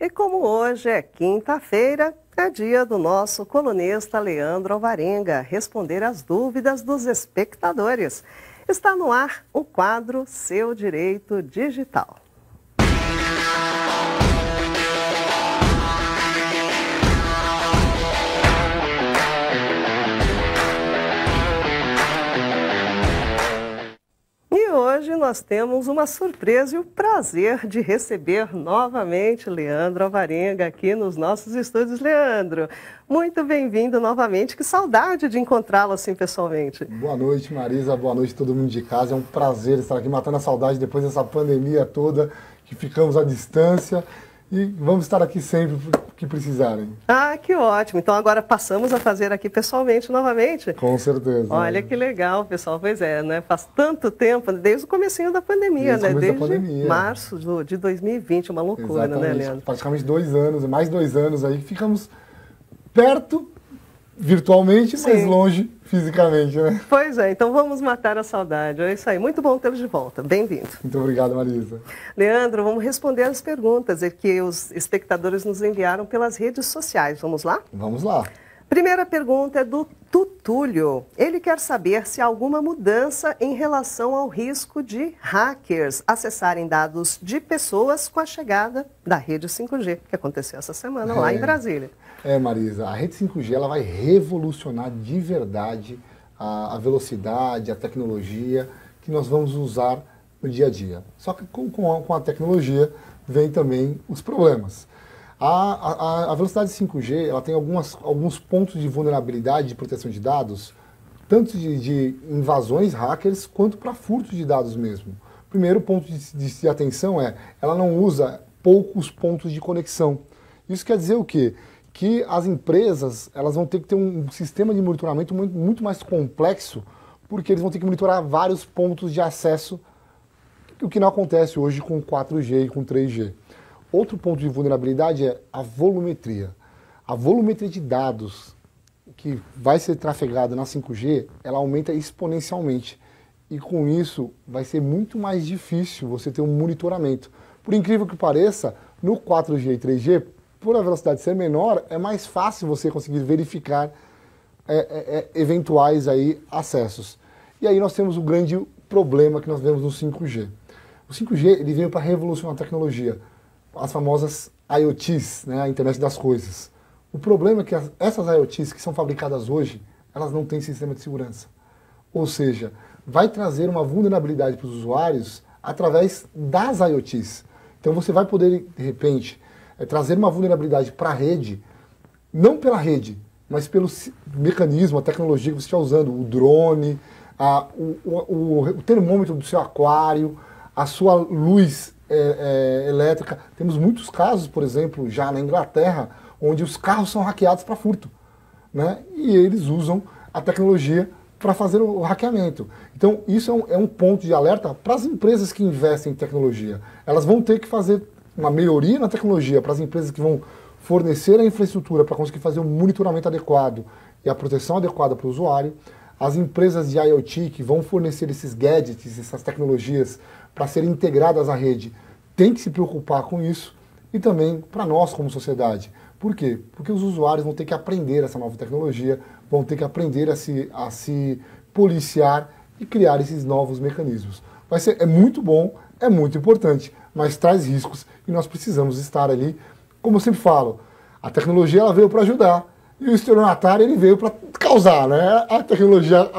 E como hoje é quinta-feira, é dia do nosso colunista Leandro Alvarenga responder às dúvidas dos espectadores. Está no ar o quadro Seu Direito Digital. Nós temos uma surpresa e o prazer de receber novamente Leandro Alvarenga aqui nos nossos estúdios. Leandro, muito bem-vindo novamente. Que saudade de encontrá-lo assim pessoalmente. Boa noite, Marisa. Boa noite, todo mundo de casa. É um prazer estar aqui matando a saudade depois dessa pandemia toda que ficamos à distância. E vamos estar aqui sempre que precisarem. Ah, que ótimo. Então agora passamos a fazer aqui pessoalmente novamente. Com certeza. Olha que legal, pessoal. Pois é, né? Faz tanto tempo, desde o comecinho da pandemia, desde né? Desde pandemia. março de 2020, uma loucura, Exatamente. né, Leandro? Praticamente dois anos, mais dois anos aí, ficamos perto virtualmente, Sim. mas longe fisicamente, né? Pois é, então vamos matar a saudade. É isso aí. Muito bom tê-lo de volta. Bem-vindo. Muito obrigado, Marisa. Leandro, vamos responder as perguntas que os espectadores nos enviaram pelas redes sociais. Vamos lá? Vamos lá. Primeira pergunta é do Tutúlio. Ele quer saber se há alguma mudança em relação ao risco de hackers acessarem dados de pessoas com a chegada da rede 5G, que aconteceu essa semana é. lá em é. Brasília. É, Marisa, a rede 5G ela vai revolucionar de verdade a, a, velocidade, a tecnologia que nós vamos usar no dia a dia. Só que com, com, a, com a tecnologia vem também os problemas. A, a, a, velocidade 5G ela tem algumas, alguns pontos de vulnerabilidade de proteção de dados, tanto de, de invasões hackers quanto para furto de dados mesmo. Primeiro ponto de, de, de atenção é ela não usa poucos pontos de conexão. Isso quer dizer o quê? que as empresas elas vão ter que ter um sistema de monitoramento muito, muito mais complexo, porque eles vão ter que monitorar vários pontos de acesso, o que não acontece hoje com 4G e com 3G. Outro ponto de vulnerabilidade é a volumetria. A volumetria de dados que vai ser trafegada na 5G, ela aumenta exponencialmente. E com isso vai ser muito mais difícil você ter um monitoramento. Por incrível que pareça, no 4G e 3G, por a velocidade ser menor, é mais fácil você conseguir verificar é, é, é, eventuais aí acessos. E aí nós temos o grande problema que nós vemos no 5G. O 5G ele veio para revolucionar a tecnologia, as famosas IoTs, né, a internet das coisas. O problema é que as, essas IoTs que são fabricadas hoje, elas não têm sistema de segurança. Ou seja, vai trazer uma vulnerabilidade para os usuários através das IoTs. Então você vai poder, de repente, é trazer uma vulnerabilidade para a rede, não pela rede, mas pelo mecanismo, a tecnologia que você está usando, o drone, a, o, o, o, termômetro do seu aquário, a sua luz é, é, elétrica. Temos muitos casos, por exemplo, já na Inglaterra, onde os carros são hackeados para furto. Né? E eles usam a tecnologia para fazer o hackeamento. Então, isso é um, é um ponto de alerta para as empresas que investem em tecnologia. Elas vão ter que fazer uma melhoria na tecnologia para as empresas que vão fornecer a infraestrutura para conseguir fazer um monitoramento adequado e a proteção adequada para o usuário, as empresas de IoT que vão fornecer esses gadgets, essas tecnologias para serem integradas à rede, têm que se preocupar com isso e também para nós como sociedade. Por quê? Porque os usuários vão ter que aprender essa nova tecnologia, vão ter que aprender a se, a se policiar e criar esses novos mecanismos. Vai ser, é muito bom, é muito importante, mas traz riscos e nós precisamos estar ali. Como eu sempre falo, a tecnologia ela veio para ajudar e o estelionatário ele veio para causar, né? A tecnologia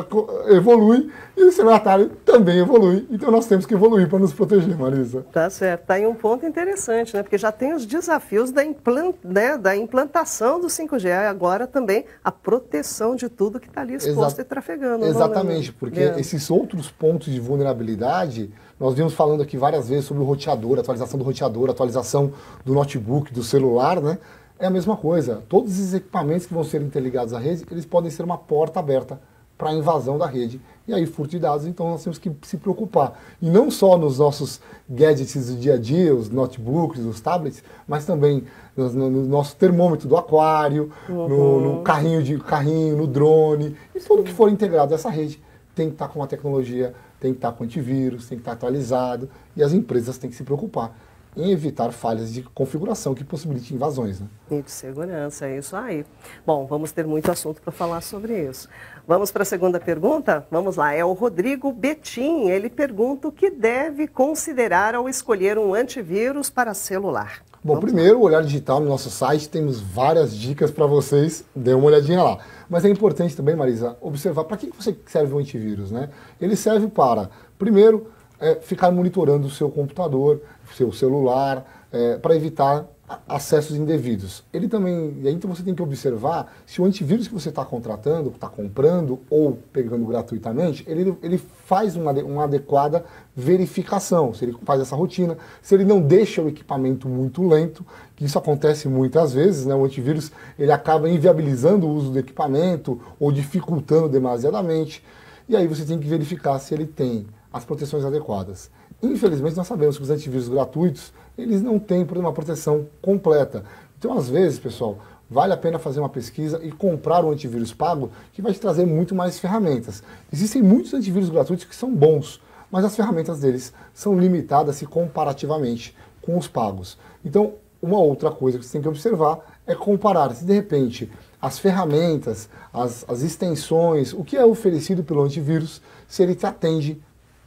evolui e o estelionatário também evolui. Então nós temos que evoluir para nos proteger, Marisa. Tá certo. Tá aí um ponto interessante, né? Porque já tem os desafios da, implant, né? da implantação do 5G e agora também a proteção de tudo que está ali exposto Exa e trafegando. Exatamente, porque é. esses outros pontos de vulnerabilidade nós vimos falando aqui várias vezes sobre o roteador, atualização do roteador, atualização do notebook, do celular, né? É a mesma coisa. Todos os equipamentos que vão ser interligados à rede, eles podem ser uma porta aberta para a invasão da rede. E aí, furto de dados, então nós temos que se preocupar. E não só nos nossos gadgets do dia a dia, os notebooks, os tablets, mas também no, no nosso termômetro do aquário, uhum. no, no, carrinho, de, carrinho, no drone, e tudo que for integrado a essa rede tem que estar com uma tecnologia tem que estar com antivírus, tem que estar atualizado, e as empresas têm que se preocupar. Em evitar falhas de configuração que possibilitem invasões. Né? E de segurança, é isso aí. Bom, vamos ter muito assunto para falar sobre isso. Vamos para a segunda pergunta? Vamos lá, é o Rodrigo Betim. Ele pergunta o que deve considerar ao escolher um antivírus para celular. Bom, Vamos primeiro, o Olhar Digital no nosso site, temos várias dicas para vocês, dê uma olhadinha lá. Mas é importante também, Marisa, observar para que você serve o antivírus, né? Ele serve para, primeiro, é, ficar monitorando o seu computador, seu celular, é, para evitar acessos indevidos. Ele também, e aí então você tem que observar se o antivírus que você está contratando, está comprando ou pegando gratuitamente, ele, ele faz uma, uma adequada verificação, se ele faz essa rotina, se ele não deixa o equipamento muito lento, que isso acontece muitas vezes, né? o antivírus ele acaba inviabilizando o uso do equipamento ou dificultando demasiadamente, e aí você tem que verificar se ele tem as proteções adequadas. Infelizmente, nós sabemos que os antivírus gratuitos, eles não têm uma proteção completa. Então, às vezes, pessoal, vale a pena fazer uma pesquisa e comprar um antivírus pago que vai te trazer muito mais ferramentas. Existem muitos antivírus gratuitos que são bons, mas as ferramentas deles são limitadas comparativamente com os pagos. Então, uma outra coisa que você tem que observar é comparar se de repente as ferramentas, as, as extensões, o que é oferecido pelo antivírus, se ele te atende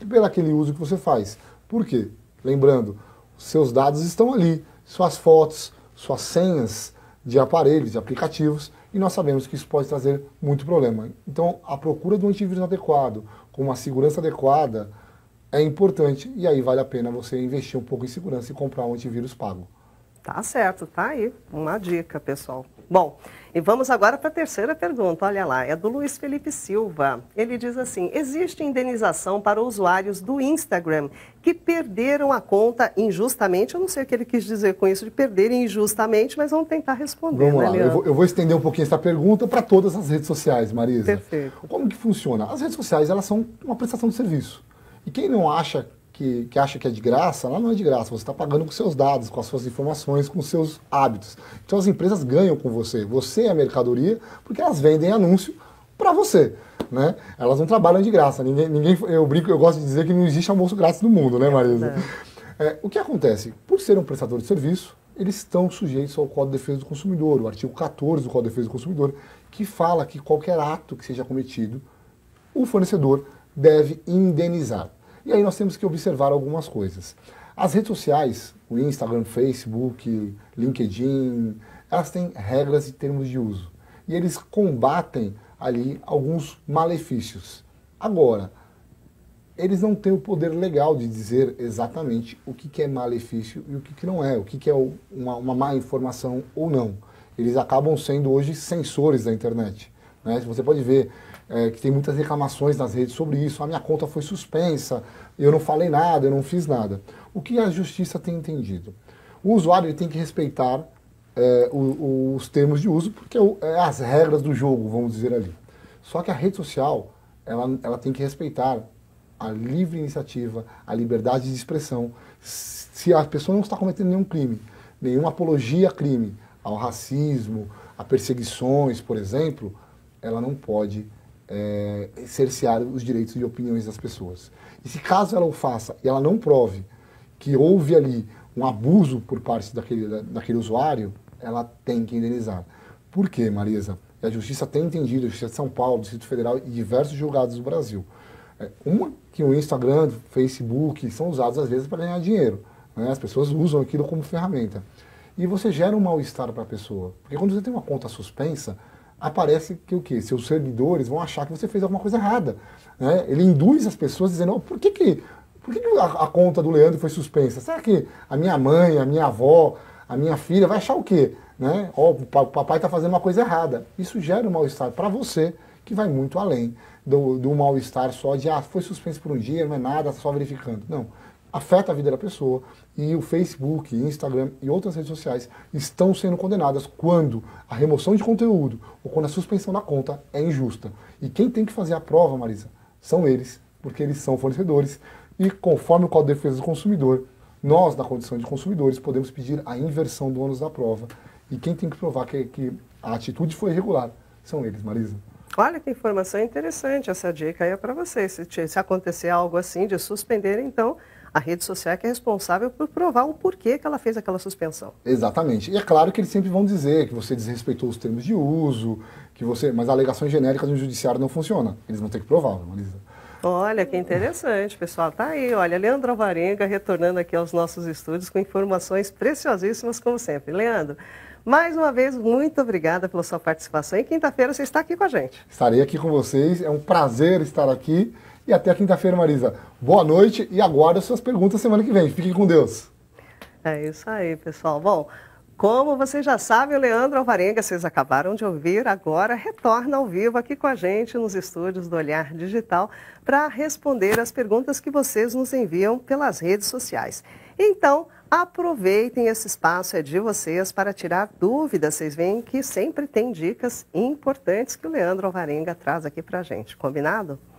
pelo aquele uso que você faz. Por quê? Lembrando, seus dados estão ali, suas fotos, suas senhas de aparelhos, de aplicativos, e nós sabemos que isso pode trazer muito problema. Então, a procura do antivírus adequado, com uma segurança adequada, é importante, e aí vale a pena você investir um pouco em segurança e comprar um antivírus pago. Tá certo, tá aí. Uma dica, pessoal. Bom, e vamos agora para a terceira pergunta. Olha lá, é do Luiz Felipe Silva. Ele diz assim: existe indenização para usuários do Instagram que perderam a conta injustamente? Eu não sei o que ele quis dizer com isso de perderem injustamente, mas vamos tentar responder. Vamos né, lá, eu vou, eu vou, estender um pouquinho essa pergunta para todas as redes sociais, Marisa. Perfeito. Como que funciona? As redes sociais elas são uma prestação de serviço. E quem não acha que, que acha que é de graça, lá não é de graça, você está pagando com seus dados, com as suas informações, com seus hábitos. Então as empresas ganham com você. Você é a mercadoria porque elas vendem anúncio para você. Né? Elas não trabalham de graça. Ninguém, ninguém, eu brinco, eu gosto de dizer que não existe almoço grátis no mundo, né, Marisa? É. É, o que acontece? Por ser um prestador de serviço, eles estão sujeitos ao Código de Defesa do Consumidor, o artigo 14 do Código de Defesa do Consumidor, que fala que qualquer ato que seja cometido, o fornecedor deve indenizar. E aí nós temos que observar algumas coisas. As redes sociais, o Instagram, Facebook, LinkedIn, elas têm regras e termos de uso. E eles combatem ali alguns malefícios. Agora, eles não têm o poder legal de dizer exatamente o que, é malefício e o que, não é, o que, é uma, uma má informação ou não. Eles acabam sendo hoje censores da internet. Né? Você pode ver é, que tem muitas reclamações nas redes sobre isso. A minha conta foi suspensa, eu não falei nada, eu não fiz nada. O que a justiça tem entendido? O usuário tem que respeitar é, o, os termos de uso, porque é as regras do jogo, vamos dizer ali. Só que a rede social, ela, ela tem que respeitar a livre iniciativa, a liberdade de expressão. Se a pessoa não está cometendo nenhum crime, nenhuma apologia a crime, ao racismo, a perseguições, por exemplo, ela não pode é, cercear os direitos e opiniões das pessoas. E se caso ela o faça e ela não prove que houve ali um abuso por parte daquele, daquele usuário, ela tem que indenizar. Por quê, Marisa? a Justiça tem entendido, a Justiça de São Paulo, Distrito Federal e diversos julgados do Brasil. É, uma, que o Instagram, Facebook são usados às vezes para ganhar dinheiro. Né? As pessoas usam aquilo como ferramenta. E você gera um mal-estar para a pessoa. Porque quando você tem uma conta suspensa, aparece que o quê? Seus servidores vão achar que você fez alguma coisa errada. Né? Ele induz as pessoas dizendo, oh, por que, que, por que, que a, a, conta do Leandro foi suspensa? Será que a minha mãe, a minha avó, a minha filha vai achar o quê? Né? Oh, o papai está fazendo uma coisa errada. Isso gera um mal-estar para você, que vai muito além do, do mal-estar só de, ah, foi suspenso por um dia, não é nada, só verificando. Não afeta a vida da pessoa. E o Facebook, Instagram e outras redes sociais estão sendo condenadas quando a remoção de conteúdo ou quando a suspensão da conta é injusta. E quem tem que fazer a prova, Marisa, são eles, porque eles são fornecedores. E conforme o Código de Defesa do Consumidor, nós, na condição de consumidores, podemos pedir a inversão do ônus da prova. E quem tem que provar que, que a atitude foi irregular são eles, Marisa. Olha que informação interessante essa dica aí é para vocês. Se, se acontecer algo assim de suspender, então A rede social é que é responsável por provar o porquê que ela fez aquela suspensão. Exatamente. E é claro que eles sempre vão dizer que você desrespeitou os termos de uso, que você, mas alegações genéricas no judiciário não funciona. Eles vão ter que provar, Marisa. Olha, que interessante, pessoal. Tá aí, olha, Leandro Alvarenga retornando aqui aos nossos estúdios com informações preciosíssimas, como sempre. Leandro, mais uma vez, muito obrigada pela sua participação. E quinta-feira você está aqui com a gente. Estarei aqui com vocês, é um prazer estar aqui. E até quinta-feira, Marisa. Boa noite e aguardo as suas perguntas semana que vem. Fiquem com Deus. É isso aí, pessoal. Bom, como vocês já sabem, o Leandro Alvarenga, vocês acabaram de ouvir, agora retorna ao vivo aqui com a gente nos estúdios do Olhar Digital para responder as perguntas que vocês nos enviam pelas redes sociais. Então, aproveitem esse espaço, é de vocês, para tirar dúvidas. Vocês veem que sempre tem dicas importantes que o Leandro Alvarenga traz aqui para a gente. Combinado?